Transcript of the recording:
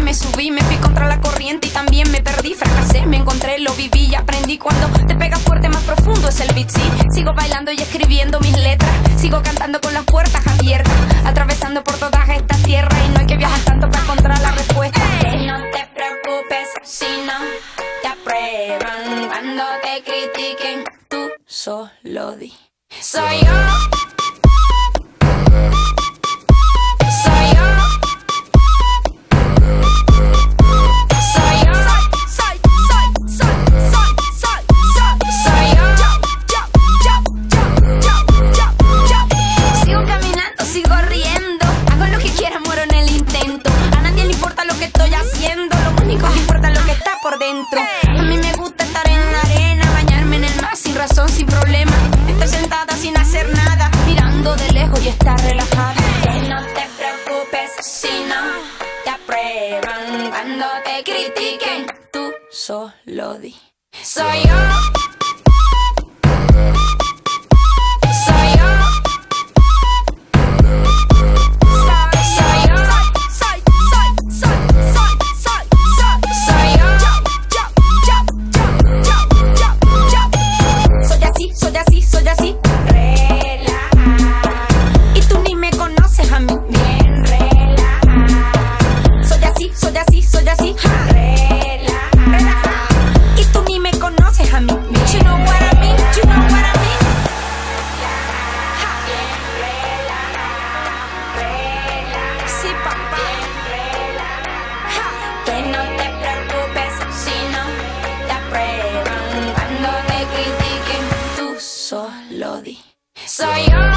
me subí, me fui contra la corriente y también me perdí, fracasé, me encontré, lo viví y aprendí cuando te pegas fuerte más profundo es el beat, sí, sigo bailando y escribiendo mis letras, sigo cantando con las puertas abiertas, atravesando por todas estas tierras y no hay que viajar tanto para encontrar la respuesta. No te preocupes si no te aprueban cuando te critiquen, tú solo di. Soy yo. A mí me gusta estar en la arena, bañarme en el mar sin razón, sin problema. Estoy sentada sin hacer nada, mirando de lejos y estar relajada. No te preocupes si no te aprueban. Cuando te critiquen, Tú solo di. soy yo. Aprueban. Cuando